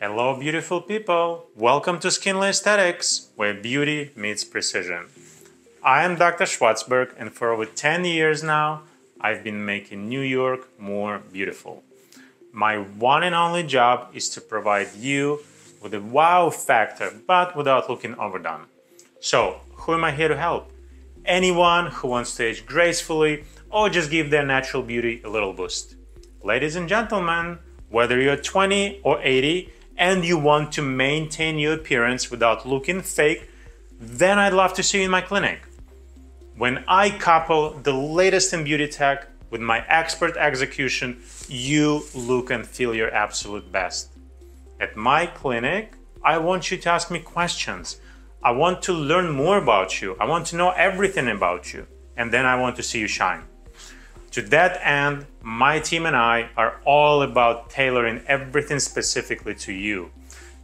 Hello, beautiful people. Welcome to Skinly Aesthetics, where beauty meets precision. I am Dr. Schwarzburg, and for over 10 years now, I've been making New York more beautiful. My one and only job is to provide you with a wow factor, but without looking overdone. So, who am I here to help? Anyone who wants to age gracefully or just give their natural beauty a little boost. Ladies and gentlemen, whether you're 20 or 80 and you want to maintain your appearance without looking fake, then I'd love to see you in my clinic. When I couple the latest in beauty tech with my expert execution, you look and feel your absolute best. At my clinic, I want you to ask me questions. I want to learn more about you. I want to know everything about you. And then I want to see you shine. To that end, my team and I are all about tailoring everything specifically to you.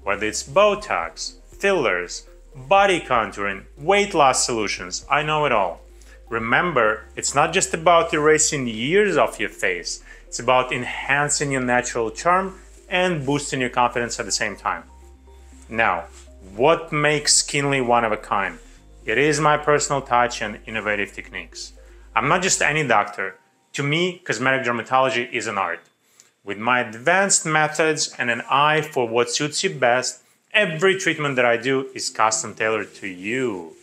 Whether it's Botox, fillers, body contouring, weight loss solutions, I know it all. Remember, it's not just about erasing years off your face, it's about enhancing your natural charm and boosting your confidence at the same time. Now, what makes Skinly one of a kind? It is my personal touch and innovative techniques. I'm not just any doctor. To me, cosmetic dermatology is an art. With my advanced methods and an eye for what suits you best, every treatment that I do is custom tailored to you.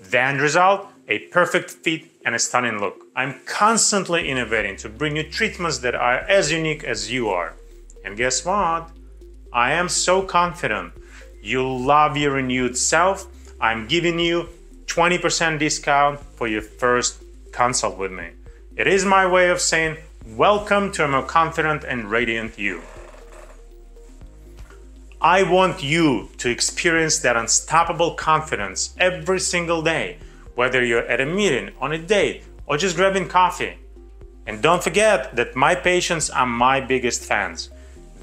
The end result? A perfect fit and a stunning look. I'm constantly innovating to bring you treatments that are as unique as you are. And guess what? I am so confident you'll love your renewed self. I'm giving you 20% discount for your first consult with me. It is my way of saying welcome to a more confident and radiant you. I want you to experience that unstoppable confidence every single day, whether you're at a meeting, on a date, or just grabbing coffee. And don't forget that my patients are my biggest fans.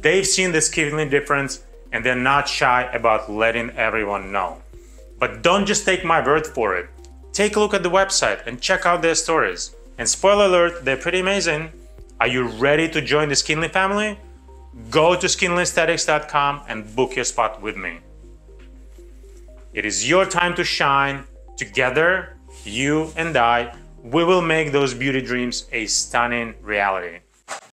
They've seen the Skinly difference and they're not shy about letting everyone know. But don't just take my word for it. Take a look at the website and check out their stories. And spoiler alert, they're pretty amazing. Are you ready to join the Skinly family? Go to skinlyaesthetics.com and book your spot with me. It is your time to shine. Together, you and I, we will make those beauty dreams a stunning reality.